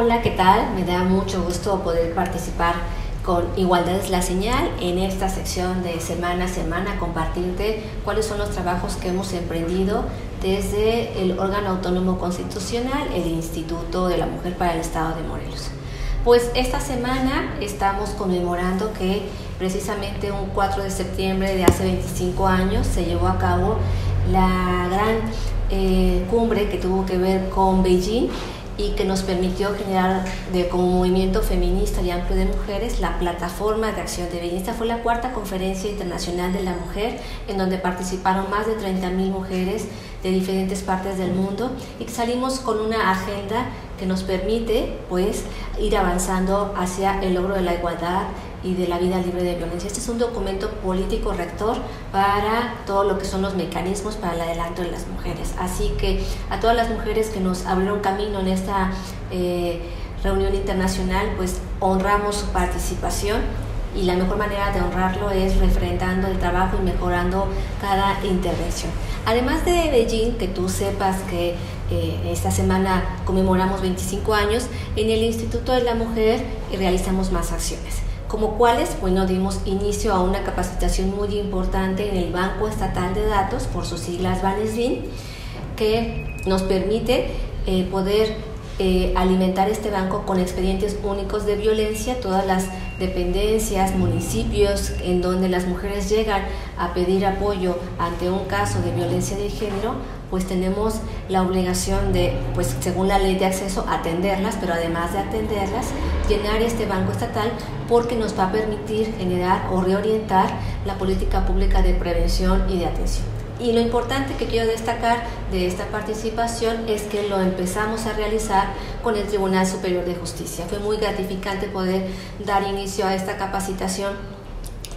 Hola, ¿qué tal? Me da mucho gusto poder participar con Igualdad es la señal en esta sección de semana a semana, compartirte cuáles son los trabajos que hemos emprendido desde el órgano autónomo constitucional, el Instituto de la Mujer para el Estado de Morelos. Pues esta semana estamos conmemorando que precisamente un 4 de septiembre de hace 25 años se llevó a cabo la gran eh, cumbre que tuvo que ver con Beijing y que nos permitió generar de, como movimiento feminista y amplio de mujeres la plataforma de acción de Beijing. Esta fue la cuarta conferencia internacional de la mujer en donde participaron más de 30.000 mujeres de diferentes partes del mundo y salimos con una agenda que nos permite pues ir avanzando hacia el logro de la igualdad y de la vida libre de violencia. Este es un documento político rector para todo lo que son los mecanismos para el adelanto de las mujeres. Así que a todas las mujeres que nos abrieron camino en esta eh, reunión internacional, pues honramos su participación y la mejor manera de honrarlo es refrendando el trabajo y mejorando cada intervención. Además de Beijing, que tú sepas que eh, esta semana conmemoramos 25 años, en el Instituto de la Mujer realizamos más acciones como cuáles, bueno, dimos inicio a una capacitación muy importante en el Banco Estatal de Datos, por sus siglas BANESBIN, que nos permite eh, poder eh, alimentar este banco con expedientes únicos de violencia, todas las dependencias, municipios en donde las mujeres llegan a pedir apoyo ante un caso de violencia de género, pues tenemos la obligación de, pues según la ley de acceso, atenderlas, pero además de atenderlas, llenar este banco estatal porque nos va a permitir generar o reorientar la política pública de prevención y de atención. Y lo importante que quiero destacar de esta participación es que lo empezamos a realizar con el Tribunal Superior de Justicia. Fue muy gratificante poder dar inicio a esta capacitación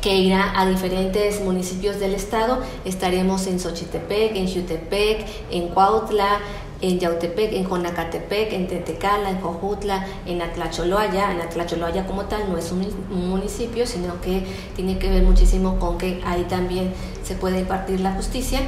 que irá a diferentes municipios del estado. Estaremos en Xochitepec, en Jutepec, en Cuautla, en Yautepec, en Jonacatepec, en Tetecala, en Jojutla, en Atlacholoaya. En Atlacholoaya como tal no es un municipio, sino que tiene que ver muchísimo con que ahí también se puede impartir la justicia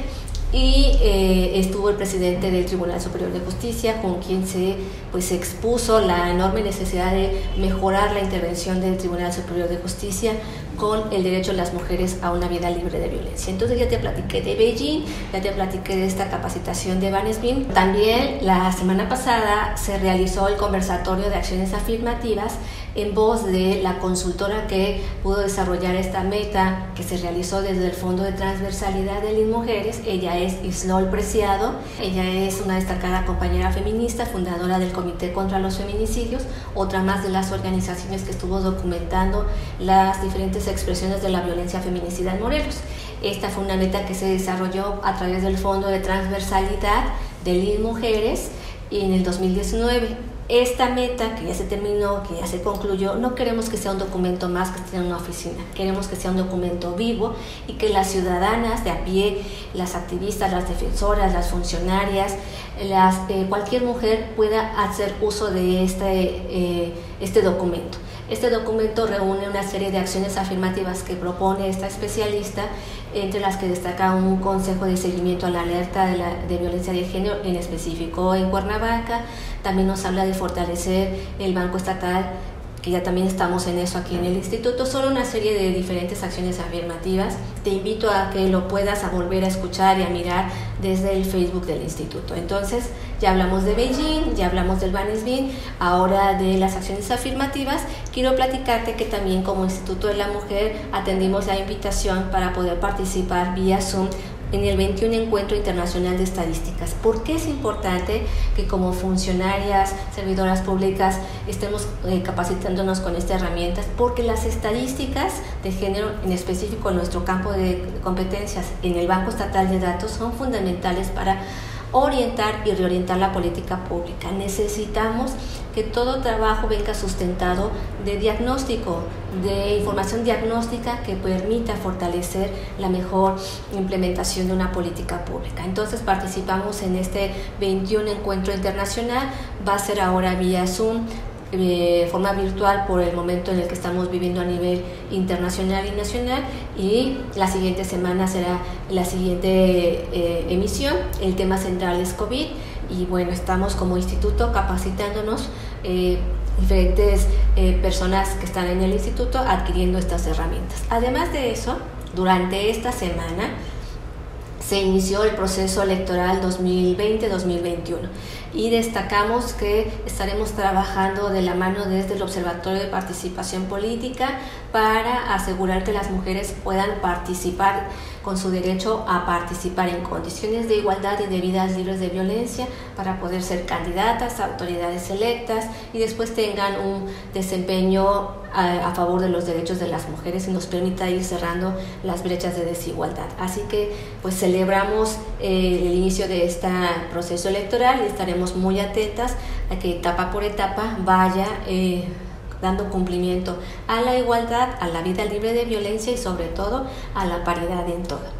y eh, estuvo el presidente del Tribunal Superior de Justicia con quien se pues expuso la enorme necesidad de mejorar la intervención del Tribunal Superior de Justicia con el derecho de las mujeres a una vida libre de violencia. Entonces ya te platiqué de Beijing, ya te platiqué de esta capacitación de Banesbim. También la semana pasada se realizó el conversatorio de acciones afirmativas en voz de la consultora que pudo desarrollar esta meta que se realizó desde el Fondo de Transversalidad de las Mujeres. Ella es Islol Preciado, ella es una destacada compañera feminista, fundadora del Comité contra los Feminicidios, otra más de las organizaciones que estuvo documentando las diferentes expresiones de la violencia feminicida en Morelos. Esta fue una meta que se desarrolló a través del Fondo de Transversalidad de LIN Mujeres en el 2019 esta meta que ya se terminó, que ya se concluyó, no queremos que sea un documento más que esté en una oficina, queremos que sea un documento vivo y que las ciudadanas de a pie, las activistas, las defensoras, las funcionarias, las, eh, cualquier mujer pueda hacer uso de este, eh, este documento. Este documento reúne una serie de acciones afirmativas que propone esta especialista, entre las que destaca un consejo de seguimiento a la alerta de, la, violencia de género, en específico en Cuernavaca. También nos habla de fortalecer el Banco Estatal que ya también estamos en eso aquí en el instituto, son una serie de diferentes acciones afirmativas. Te invito a que lo puedas a volver a escuchar y a mirar desde el Facebook del instituto. Entonces, ya hablamos de Beijing, ya hablamos del Banesbin, ahora de las acciones afirmativas. Quiero platicarte que también como Instituto de la Mujer atendimos la invitación para poder participar vía Zoom en el 21 Encuentro Internacional de Estadísticas. ¿Por qué es importante que como funcionarias, servidoras públicas, estemos eh, capacitándonos con estas herramientas? Porque las estadísticas de género, en específico en nuestro campo de competencias en el Banco Estatal de Datos, son fundamentales para orientar y reorientar la política pública. Necesitamos que todo trabajo venga sustentado de diagnóstico, de información diagnóstica que permita fortalecer la mejor implementación de una política pública. Entonces participamos en este 21 encuentro internacional, va a ser ahora vía Zoom, de forma virtual por el momento en el que estamos viviendo a nivel internacional y nacional y la siguiente semana será la siguiente eh, emisión. El tema central es COVID y bueno, estamos como instituto capacitándonos eh, diferentes eh, personas que están en el instituto adquiriendo estas herramientas. Además de eso, durante esta semana se inició el proceso electoral 2020-2021 y destacamos que estaremos trabajando de la mano desde el Observatorio de Participación Política para asegurar que las mujeres puedan participar con su derecho a participar en condiciones de igualdad y de vidas libres de violencia para poder ser candidatas a autoridades electas y después tengan un desempeño a, favor de los derechos de las mujeres y nos permita ir cerrando las brechas de desigualdad. Así que pues celebramos eh, el inicio de este proceso electoral y estaremos muy atentas a que etapa por etapa vaya eh, dando cumplimiento a la igualdad, a la vida libre de violencia y sobre todo a la paridad en todo.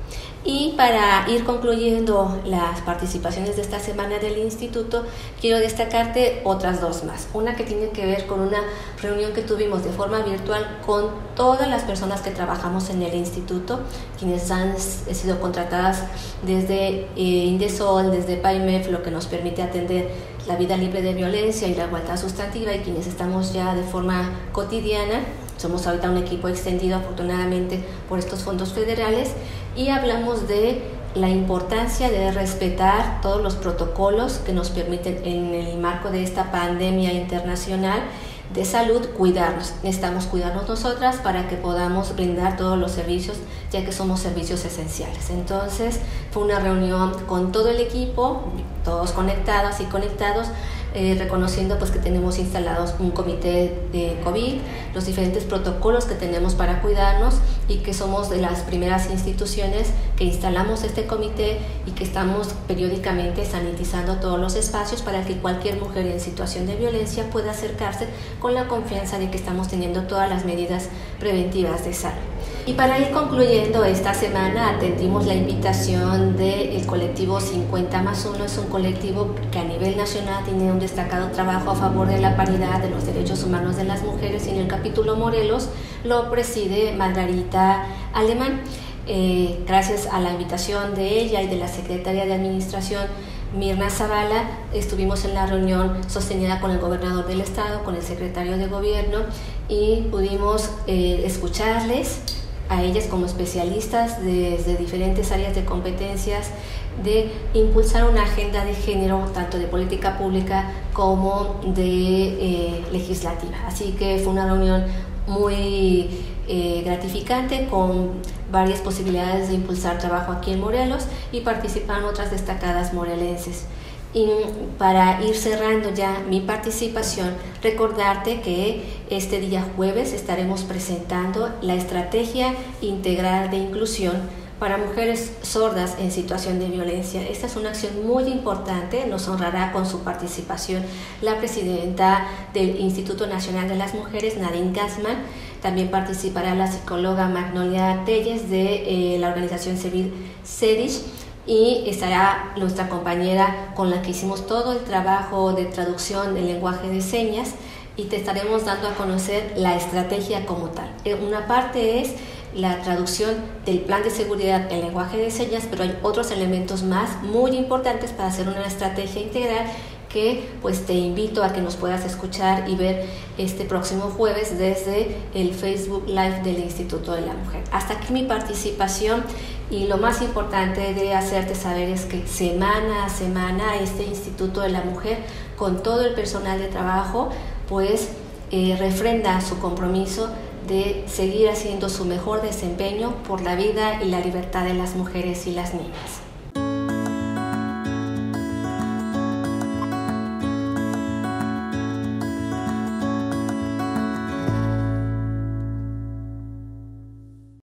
Y para ir concluyendo las participaciones de esta semana del instituto, quiero destacarte otras dos más. Una que tiene que ver con una reunión que tuvimos de forma virtual con todas las personas que trabajamos en el instituto, quienes han sido contratadas desde eh, Indesol, desde PAIMEF, lo que nos permite atender la vida libre de violencia y la igualdad sustantiva y quienes estamos ya de forma cotidiana somos ahorita un equipo extendido afortunadamente por estos fondos federales y hablamos de la importancia de respetar todos los protocolos que nos permiten en el marco de esta pandemia internacional de salud cuidarnos. Necesitamos cuidarnos nosotras para que podamos brindar todos los servicios, ya que somos servicios esenciales. Entonces, fue una reunión con todo el equipo, todos conectados y conectados, eh, reconociendo pues que tenemos instalados un comité de COVID, los diferentes protocolos que tenemos para cuidarnos y que somos de las primeras instituciones que instalamos este comité y que estamos periódicamente sanitizando todos los espacios para que cualquier mujer en situación de violencia pueda acercarse con la confianza de que estamos teniendo todas las medidas preventivas de salud. Y para ir concluyendo esta semana atendimos la invitación del colectivo 50 más 1, es un colectivo que a nivel nacional tiene un destacado trabajo a favor de la paridad de los derechos humanos de las mujeres y en el capítulo Morelos lo preside Margarita Alemán. Eh, gracias a la invitación de ella y de la secretaria de Administración Mirna Zavala, estuvimos en la reunión sostenida con el gobernador del estado, con el secretario de gobierno y pudimos eh, escucharles a ellas como especialistas desde diferentes áreas de competencias de impulsar una agenda de género, tanto de política pública como de eh, legislativa. Así que fue una reunión muy eh, gratificante con varias posibilidades de impulsar trabajo aquí en Morelos y participaron otras destacadas morelenses. Y para ir cerrando ya mi participación, recordarte que este día jueves estaremos presentando la estrategia integral de inclusión para mujeres sordas en situación de violencia. Esta es una acción muy importante, nos honrará con su participación la presidenta del Instituto Nacional de las Mujeres, Nadine Gassman, también participará la psicóloga Magnolia Telles de eh, la organización civil SEDISH y estará nuestra compañera con la que hicimos todo el trabajo de traducción del lenguaje de señas y te estaremos dando a conocer la estrategia como tal. Eh, una parte es la traducción del plan de seguridad en lenguaje de señas, pero hay otros elementos más muy importantes para hacer una estrategia integral que pues te invito a que nos puedas escuchar y ver este próximo jueves desde el Facebook Live del Instituto de la Mujer. Hasta aquí mi participación y lo más importante de hacerte saber es que semana a semana este Instituto de la Mujer con todo el personal de trabajo pues eh, refrenda su compromiso de seguir haciendo su mejor desempeño por la vida y la libertad de las mujeres y las niñas.